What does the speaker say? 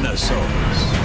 Dinosaurs.